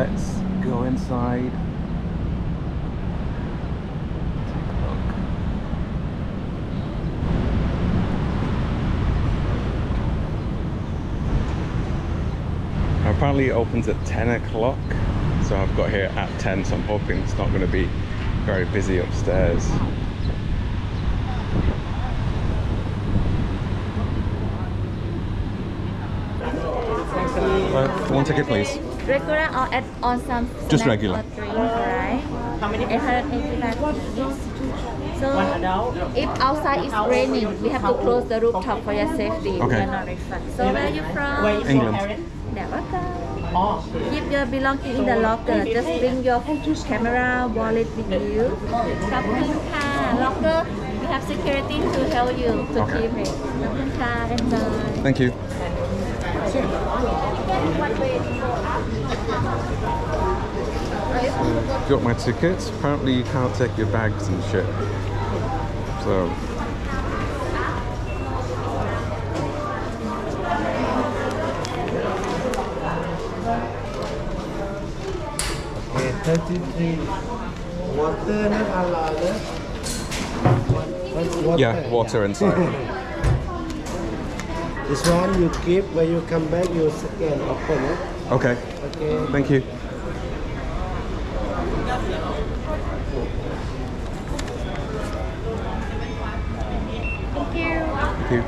let's go inside. Apparently it opens at 10 o'clock, so I've got here at 10, so I'm hoping it's not going to be very busy upstairs. Uh, one ticket, please. Regular or add on some Just snack regular. or drink, alright? How many? 880 baht each. So if outside is raining, we have to close the rooftop for your safety. Okay. We are not refund. So where are you from? England. Never Keep your belonging in the locker. Just bring your camera, wallet with you. ขอบคุณค่ะ Locker, we have security to help you to Okay. keep it. ขอบคุณค่ะ Enjoy. Thank you. Got my tickets. Apparently you can't take your bags and shit. So Okay, 33. Water na halal na. Water. yeah, water inside. This one you keep when you come back you scan open it. Okay. Okay. Thank you. Thank you. Thank you.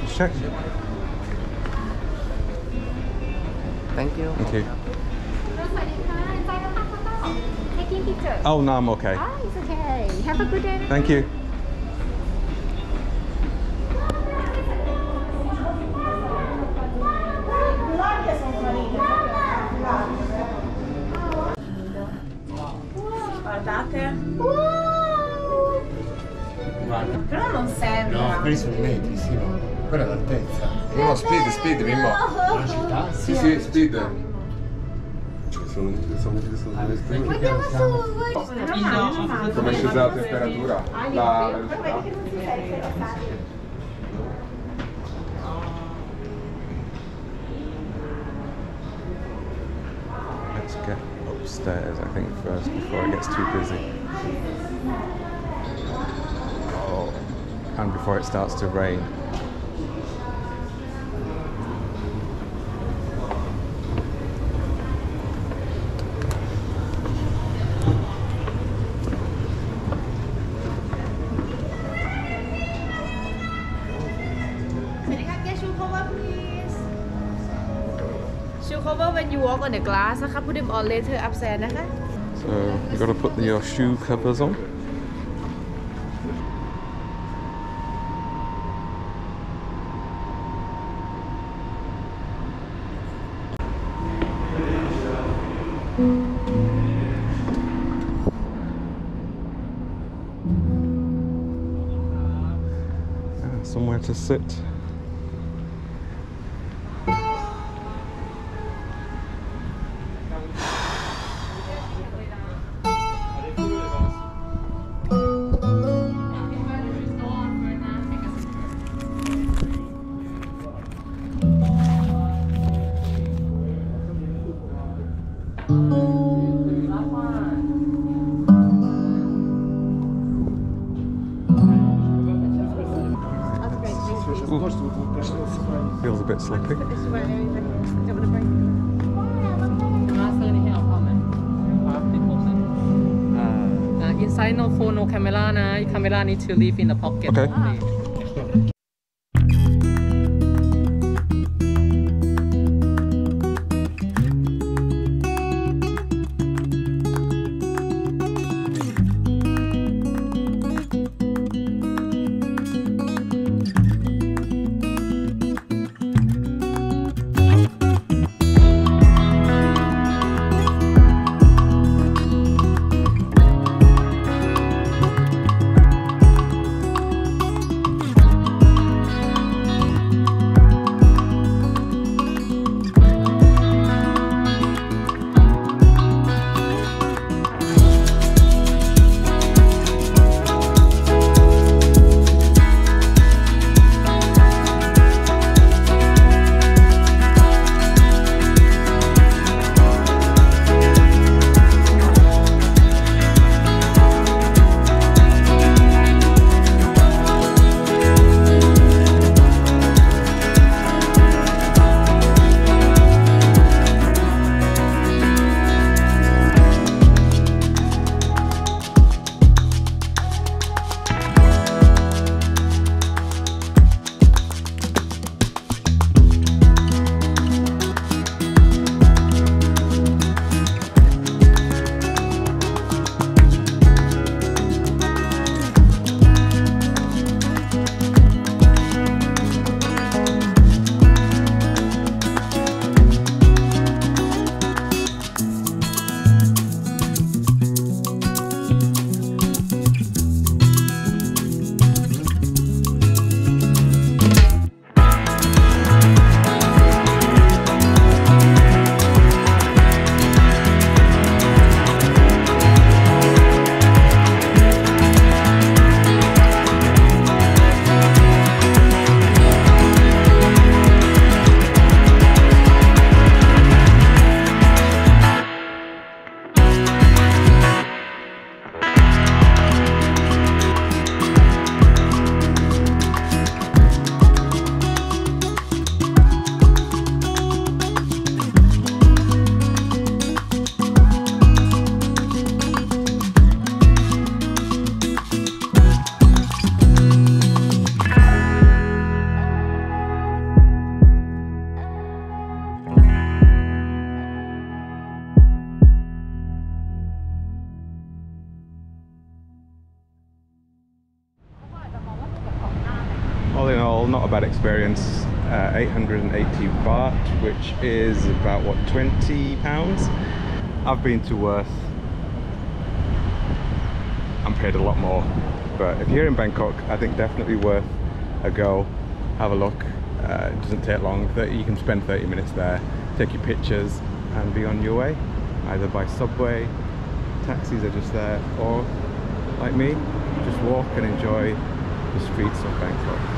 Just check. Thank you. Thank you. Taking picture. Oh no, I'm okay. Ah, okay. Have a good day. Thank you. Guardate. Però non sembra. No, quelli sono i metri, sì, no. Quella è l'altezza. No, no, speed, speed, Mimmo. La città? Sì, sì, speed. Let's get upstairs, I think, first before it gets too busy. Oh, and before it starts to rain. Shoe cover when you walk on the glass นะคะ put them on later upstairs นะคะ So you've got to put your shoe covers on. Ah, Somewhere to sit. Ooh. Feels a bit slippy. Uh, inside no phone, no camera. Na. Camera need to leave in the pocket. Okay. A bad experience. Uh, 880 baht, which is about what 20 pounds. I've been to worse and paid a lot more. But if you're in Bangkok, I think definitely worth a go. Have a look. Uh, it doesn't take long. 30, you can spend 30 minutes there, take your pictures, and be on your way. Either by subway, taxis are just there, or like me, just walk and enjoy the streets of Bangkok.